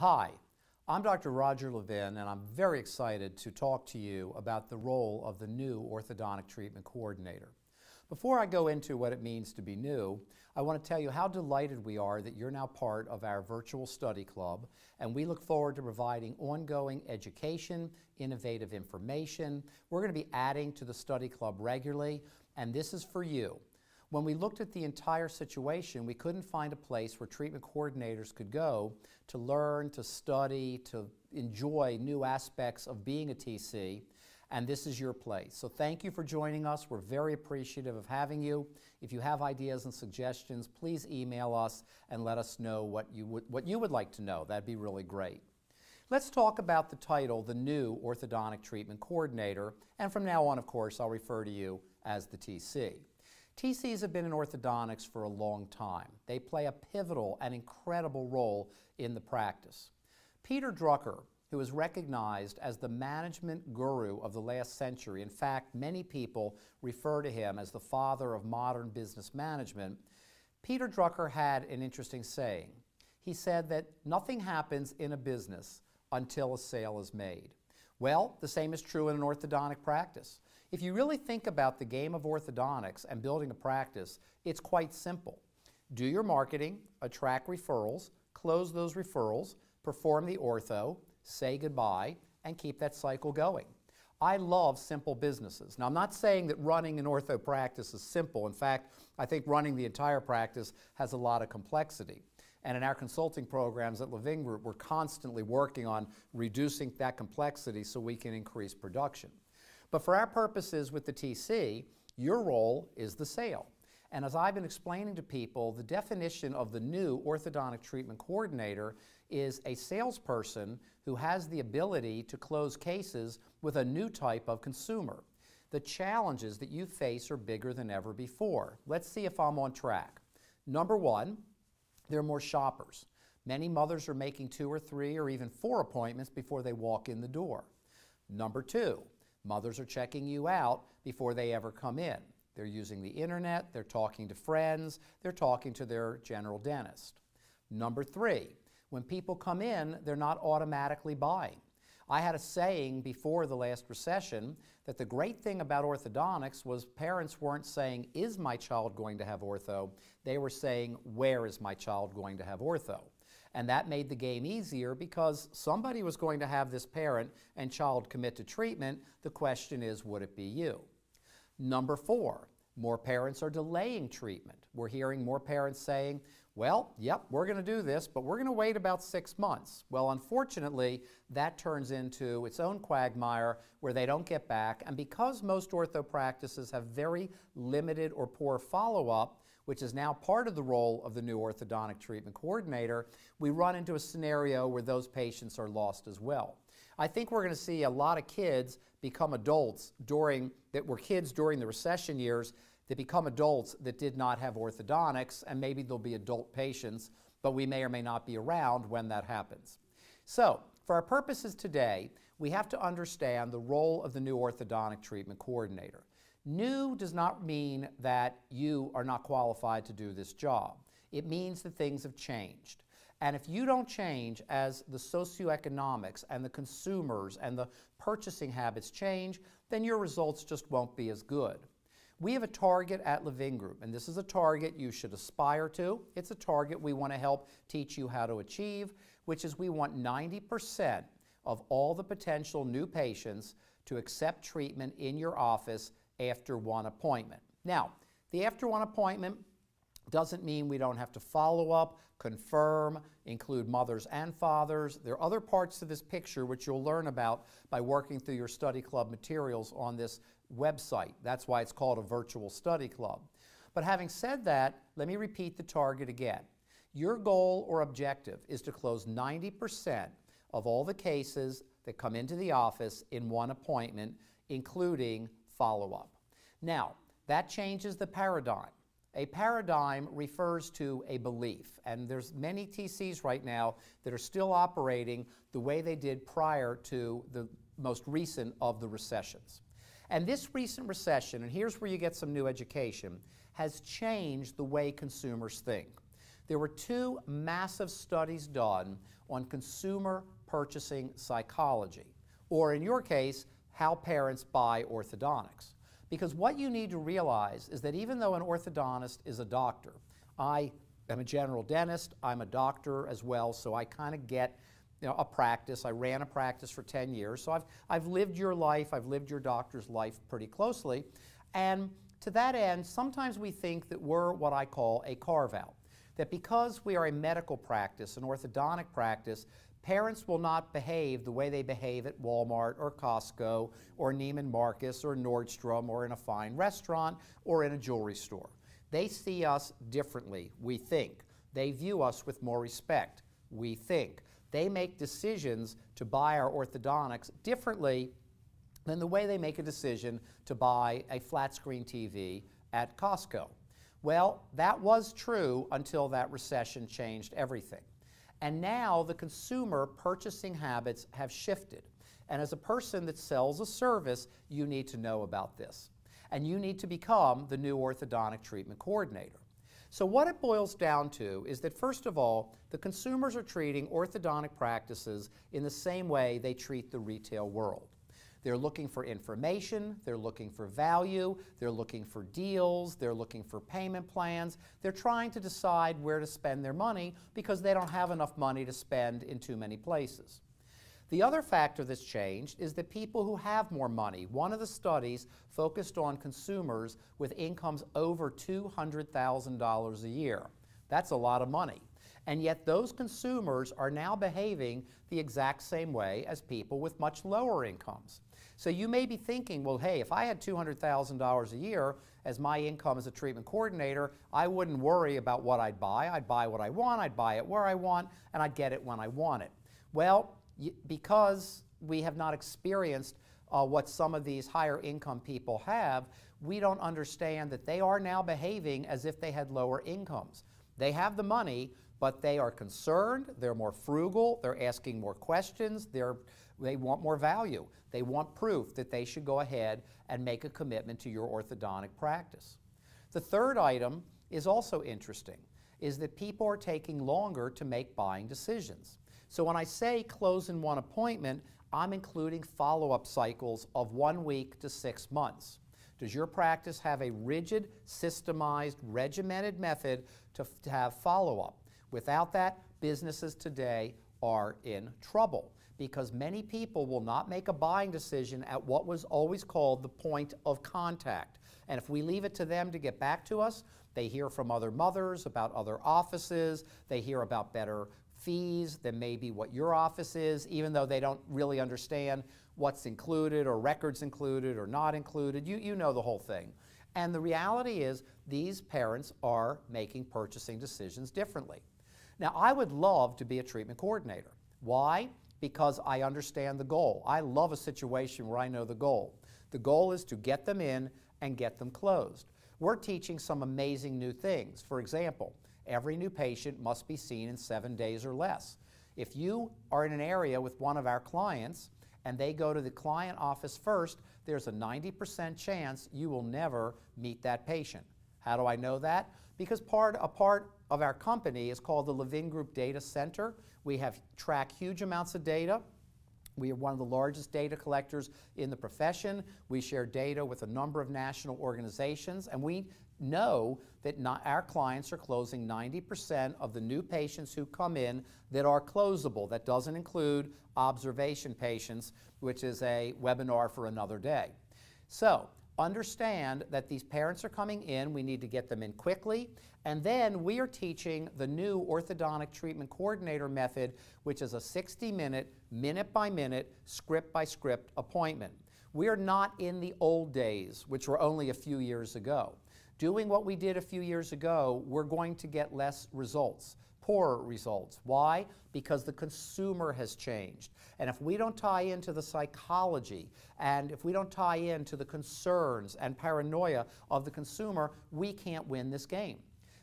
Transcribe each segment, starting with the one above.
Hi, I'm Dr. Roger Levin, and I'm very excited to talk to you about the role of the new orthodontic treatment coordinator. Before I go into what it means to be new, I want to tell you how delighted we are that you're now part of our virtual study club, and we look forward to providing ongoing education, innovative information. We're going to be adding to the study club regularly, and this is for you. When we looked at the entire situation, we couldn't find a place where treatment coordinators could go to learn, to study, to enjoy new aspects of being a TC, and this is your place. So thank you for joining us. We're very appreciative of having you. If you have ideas and suggestions, please email us and let us know what you would, what you would like to know. That'd be really great. Let's talk about the title, the new Orthodontic Treatment Coordinator, and from now on, of course, I'll refer to you as the TC. TCs have been in orthodontics for a long time. They play a pivotal and incredible role in the practice. Peter Drucker, who is recognized as the management guru of the last century, in fact, many people refer to him as the father of modern business management, Peter Drucker had an interesting saying. He said that nothing happens in a business until a sale is made. Well, the same is true in an orthodontic practice. If you really think about the game of orthodontics and building a practice, it's quite simple. Do your marketing, attract referrals, close those referrals, perform the ortho, say goodbye, and keep that cycle going. I love simple businesses. Now, I'm not saying that running an ortho practice is simple. In fact, I think running the entire practice has a lot of complexity. And in our consulting programs at Levin Group, we're constantly working on reducing that complexity so we can increase production. But for our purposes with the TC, your role is the sale. And as I've been explaining to people, the definition of the new orthodontic treatment coordinator is a salesperson who has the ability to close cases with a new type of consumer. The challenges that you face are bigger than ever before. Let's see if I'm on track. Number one, there are more shoppers. Many mothers are making two or three or even four appointments before they walk in the door. Number two, Mothers are checking you out before they ever come in. They're using the internet, they're talking to friends, they're talking to their general dentist. Number three, when people come in, they're not automatically buying. I had a saying before the last recession that the great thing about orthodontics was parents weren't saying, Is my child going to have ortho? They were saying, Where is my child going to have ortho? And that made the game easier because somebody was going to have this parent and child commit to treatment. The question is, would it be you? Number four, more parents are delaying treatment. We're hearing more parents saying, well, yep, we're going to do this, but we're going to wait about six months. Well, unfortunately, that turns into its own quagmire where they don't get back. And because most ortho practices have very limited or poor follow up, which is now part of the role of the new orthodontic treatment coordinator, we run into a scenario where those patients are lost as well. I think we're going to see a lot of kids become adults during that were kids during the recession years that become adults that did not have orthodontics, and maybe they'll be adult patients, but we may or may not be around when that happens. So, for our purposes today, we have to understand the role of the new orthodontic treatment coordinator. New does not mean that you are not qualified to do this job. It means that things have changed. And if you don't change as the socioeconomics and the consumers and the purchasing habits change, then your results just won't be as good. We have a target at Levin Group, and this is a target you should aspire to. It's a target we want to help teach you how to achieve, which is we want 90% of all the potential new patients to accept treatment in your office after one appointment. Now, the after one appointment doesn't mean we don't have to follow up, confirm, include mothers and fathers. There are other parts to this picture which you'll learn about by working through your study club materials on this website. That's why it's called a virtual study club. But having said that, let me repeat the target again. Your goal or objective is to close 90% of all the cases that come into the office in one appointment, including follow-up. Now, that changes the paradigm. A paradigm refers to a belief, and there's many TCs right now that are still operating the way they did prior to the most recent of the recessions. And this recent recession, and here's where you get some new education, has changed the way consumers think. There were two massive studies done on consumer purchasing psychology, or in your case, how parents buy orthodontics. Because what you need to realize is that even though an orthodontist is a doctor, I am a general dentist, I'm a doctor as well, so I kind of get you know, a practice. I ran a practice for 10 years, so I've, I've lived your life, I've lived your doctor's life pretty closely. And to that end, sometimes we think that we're what I call a carve out. That because we are a medical practice, an orthodontic practice, parents will not behave the way they behave at Walmart or Costco or Neiman Marcus or Nordstrom or in a fine restaurant or in a jewelry store. They see us differently, we think. They view us with more respect, we think. They make decisions to buy our orthodontics differently than the way they make a decision to buy a flat screen TV at Costco. Well, that was true until that recession changed everything. And now the consumer purchasing habits have shifted. And as a person that sells a service, you need to know about this. And you need to become the new orthodontic treatment coordinator. So, what it boils down to is that, first of all, the consumers are treating orthodontic practices in the same way they treat the retail world. They're looking for information, they're looking for value, they're looking for deals, they're looking for payment plans. They're trying to decide where to spend their money because they don't have enough money to spend in too many places. The other factor that's changed is that people who have more money, one of the studies focused on consumers with incomes over $200,000 a year. That's a lot of money. And yet those consumers are now behaving the exact same way as people with much lower incomes. So you may be thinking, well, hey, if I had $200,000 a year as my income as a treatment coordinator, I wouldn't worry about what I'd buy. I'd buy what I want, I'd buy it where I want, and I'd get it when I want it. Well, because we have not experienced uh, what some of these higher income people have, we don't understand that they are now behaving as if they had lower incomes. They have the money, but they are concerned, they're more frugal, they're asking more questions, they're they want more value. They want proof that they should go ahead and make a commitment to your orthodontic practice. The third item is also interesting, is that people are taking longer to make buying decisions. So when I say close in one appointment, I'm including follow-up cycles of one week to six months. Does your practice have a rigid, systemized, regimented method to, to have follow-up? Without that, businesses today are in trouble because many people will not make a buying decision at what was always called the point of contact. And if we leave it to them to get back to us, they hear from other mothers about other offices, they hear about better fees than maybe what your office is, even though they don't really understand what's included or records included or not included. You, you know the whole thing. And the reality is, these parents are making purchasing decisions differently. Now, I would love to be a treatment coordinator. Why? because I understand the goal. I love a situation where I know the goal. The goal is to get them in and get them closed. We're teaching some amazing new things. For example, every new patient must be seen in seven days or less. If you are in an area with one of our clients and they go to the client office first, there's a 90% chance you will never meet that patient. How do I know that? Because part, a part of our company is called the Levin Group Data Center. We have track huge amounts of data. We are one of the largest data collectors in the profession. We share data with a number of national organizations, and we know that our clients are closing 90% of the new patients who come in that are closable. That doesn't include observation patients, which is a webinar for another day. So, understand that these parents are coming in, we need to get them in quickly, and then we are teaching the new orthodontic treatment coordinator method, which is a 60 minute, minute by minute, script by script appointment. We are not in the old days, which were only a few years ago. Doing what we did a few years ago, we're going to get less results poorer results. Why? Because the consumer has changed. And if we don't tie into the psychology and if we don't tie into the concerns and paranoia of the consumer, we can't win this game.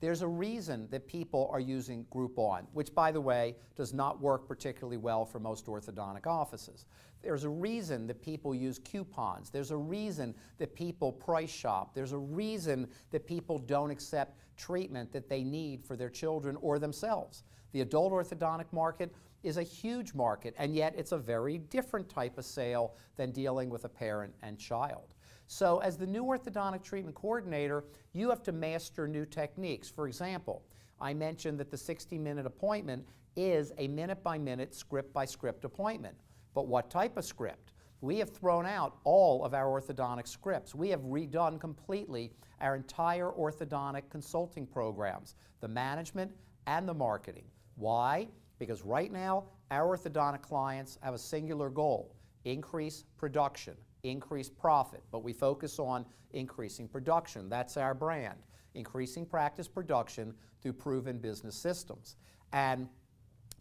There's a reason that people are using Groupon, which, by the way, does not work particularly well for most orthodontic offices. There's a reason that people use coupons. There's a reason that people price shop. There's a reason that people don't accept treatment that they need for their children or themselves. The adult orthodontic market is a huge market, and yet it's a very different type of sale than dealing with a parent and child. So as the new orthodontic treatment coordinator, you have to master new techniques. For example, I mentioned that the 60-minute appointment is a minute-by-minute, script-by-script appointment. But what type of script? We have thrown out all of our orthodontic scripts. We have redone completely our entire orthodontic consulting programs, the management and the marketing. Why? Because right now, our orthodontic clients have a singular goal, increase production, increase profit, but we focus on increasing production. That's our brand, increasing practice production through proven business systems. And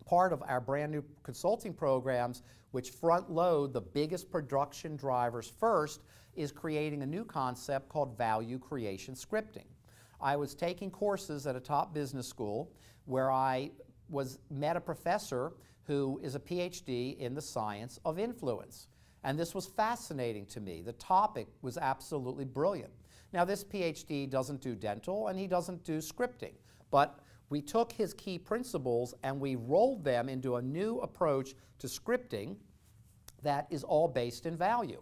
part of our brand new consulting programs, which front load the biggest production drivers first, is creating a new concept called value creation scripting. I was taking courses at a top business school where I was met a professor who is a PhD in the science of influence. And this was fascinating to me. The topic was absolutely brilliant. Now, this PhD doesn't do dental and he doesn't do scripting, but we took his key principles and we rolled them into a new approach to scripting that is all based in value.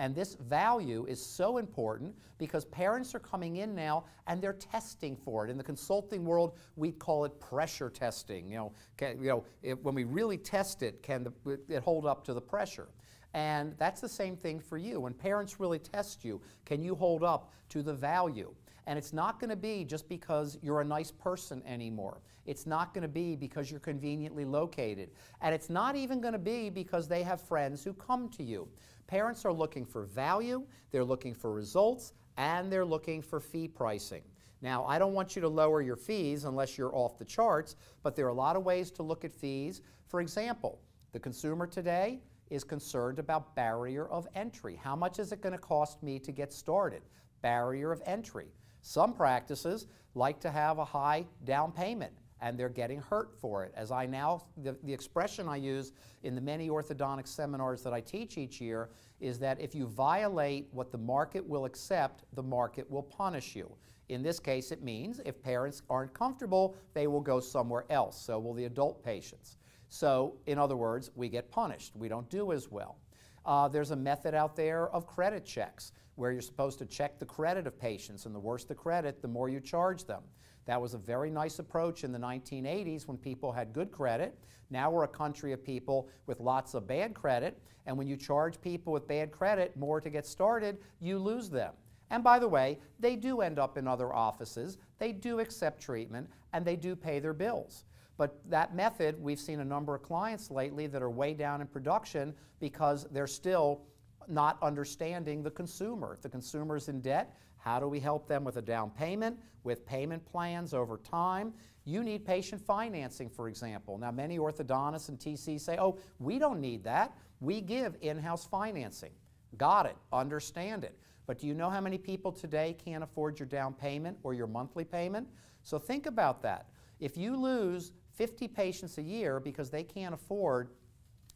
And this value is so important because parents are coming in now and they're testing for it. In the consulting world, we call it pressure testing. You know, can, you know when we really test it, can the, it hold up to the pressure? And that's the same thing for you. When parents really test you, can you hold up to the value? And it's not going to be just because you're a nice person anymore. It's not going to be because you're conveniently located. And it's not even going to be because they have friends who come to you. Parents are looking for value, they're looking for results, and they're looking for fee pricing. Now, I don't want you to lower your fees unless you're off the charts, but there are a lot of ways to look at fees. For example, the consumer today is concerned about barrier of entry. How much is it going to cost me to get started? Barrier of entry. Some practices like to have a high down payment and they're getting hurt for it. As I now, the, the expression I use in the many orthodontic seminars that I teach each year is that if you violate what the market will accept, the market will punish you. In this case, it means if parents aren't comfortable, they will go somewhere else. So will the adult patients. So, in other words, we get punished. We don't do as well. Uh, there's a method out there of credit checks where you're supposed to check the credit of patients, and the worse the credit, the more you charge them. That was a very nice approach in the 1980s when people had good credit. Now we're a country of people with lots of bad credit, and when you charge people with bad credit more to get started, you lose them. And by the way, they do end up in other offices, they do accept treatment, and they do pay their bills. But that method, we've seen a number of clients lately that are way down in production because they're still not understanding the consumer. If the consumer's in debt, how do we help them with a down payment, with payment plans over time? You need patient financing, for example. Now, many orthodontists and TCs say, oh, we don't need that. We give in-house financing. Got it. Understand it. But do you know how many people today can't afford your down payment or your monthly payment? So think about that. If you lose 50 patients a year because they can't afford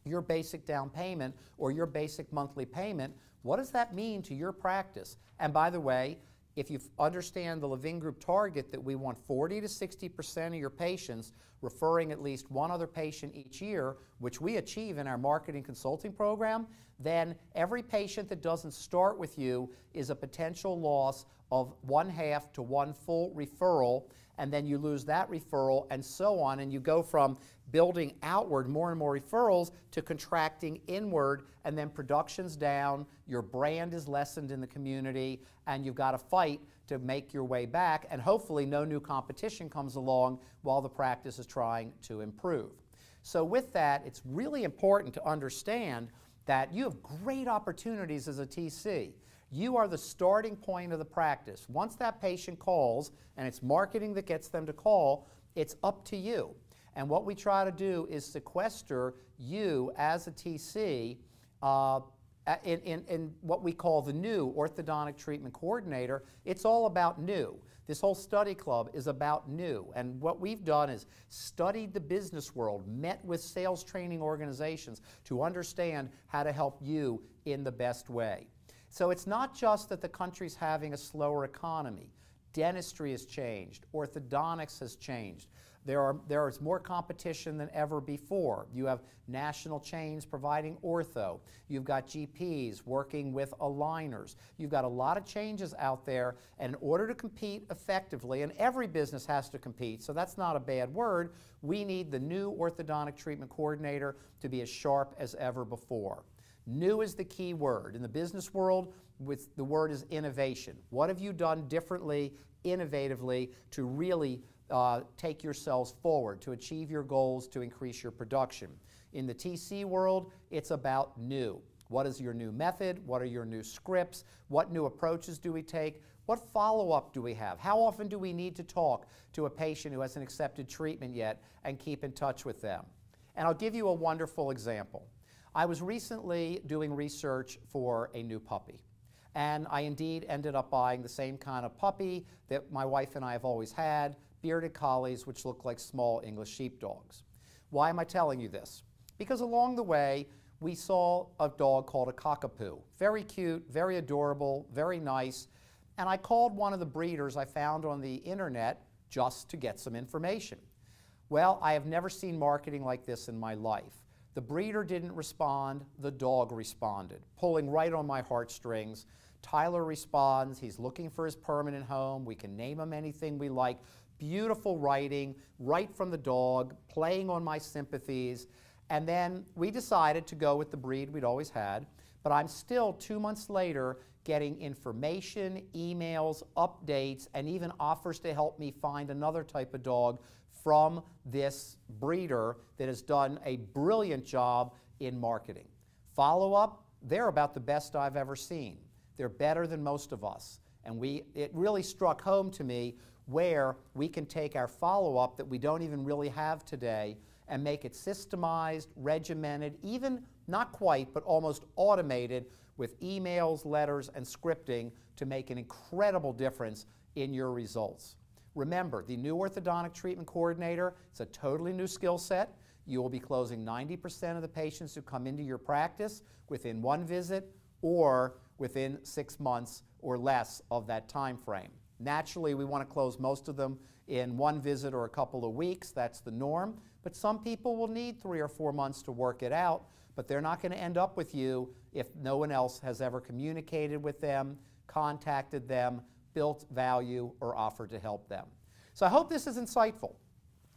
your basic down payment or your basic monthly payment, what does that mean to your practice? And by the way, if you understand the Levin Group target that we want 40 to 60% of your patients referring at least one other patient each year, which we achieve in our marketing consulting program, then every patient that doesn't start with you is a potential loss of one half to one full referral and then you lose that referral, and so on. And you go from building outward more and more referrals to contracting inward, and then production's down, your brand is lessened in the community, and you've got to fight to make your way back, and hopefully no new competition comes along while the practice is trying to improve. So, with that, it's really important to understand that you have great opportunities as a TC. You are the starting point of the practice. Once that patient calls, and it's marketing that gets them to call, it's up to you. And what we try to do is sequester you as a TC uh, in, in, in, what we call the new orthodontic treatment coordinator. It's all about new. This whole study club is about new. And what we've done is studied the business world, met with sales training organizations to understand how to help you in the best way. So it's not just that the country's having a slower economy. Dentistry has changed. Orthodontics has changed. There, are, there is more competition than ever before. You have national chains providing ortho. You've got GPs working with aligners. You've got a lot of changes out there, and in order to compete effectively, and every business has to compete, so that's not a bad word, we need the new orthodontic treatment coordinator to be as sharp as ever before. New is the key word. In the business world, with the word is innovation. What have you done differently, innovatively, to really uh, take yourselves forward, to achieve your goals, to increase your production? In the TC world, it's about new. What is your new method? What are your new scripts? What new approaches do we take? What follow-up do we have? How often do we need to talk to a patient who hasn't accepted treatment yet and keep in touch with them? And I'll give you a wonderful example. I was recently doing research for a new puppy. And I indeed ended up buying the same kind of puppy that my wife and I have always had, bearded collies, which look like small English sheepdogs. Why am I telling you this? Because along the way, we saw a dog called a cockapoo. Very cute, very adorable, very nice. And I called one of the breeders I found on the internet just to get some information. Well, I have never seen marketing like this in my life. The breeder didn't respond, the dog responded, pulling right on my heartstrings. Tyler responds, he's looking for his permanent home. We can name him anything we like. Beautiful writing, right from the dog, playing on my sympathies. And then we decided to go with the breed we'd always had. But I'm still two months later getting information, emails, updates, and even offers to help me find another type of dog from this breeder that has done a brilliant job in marketing. Follow up, they're about the best I've ever seen. They're better than most of us. And we, it really struck home to me where we can take our follow up that we don't even really have today and make it systemized, regimented, even not quite, but almost automated with emails, letters, and scripting to make an incredible difference in your results. Remember, the new orthodontic treatment coordinator, it's a totally new skill set. You will be closing 90% of the patients who come into your practice within one visit or within six months or less of that time frame. Naturally, we want to close most of them in one visit or a couple of weeks. That's the norm. But some people will need three or four months to work it out, but they're not going to end up with you if no one else has ever communicated with them, contacted them, built value, or offered to help them. So I hope this is insightful.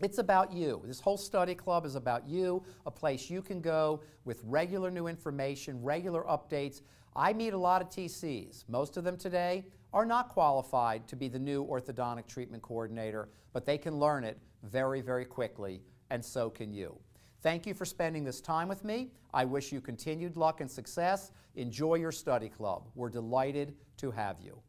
It's about you. This whole study club is about you, a place you can go with regular new information, regular updates. I meet a lot of TCs. Most of them today are not qualified to be the new orthodontic treatment coordinator, but they can learn it very, very quickly, and so can you. Thank you for spending this time with me. I wish you continued luck and success. Enjoy your study club. We're delighted to have you.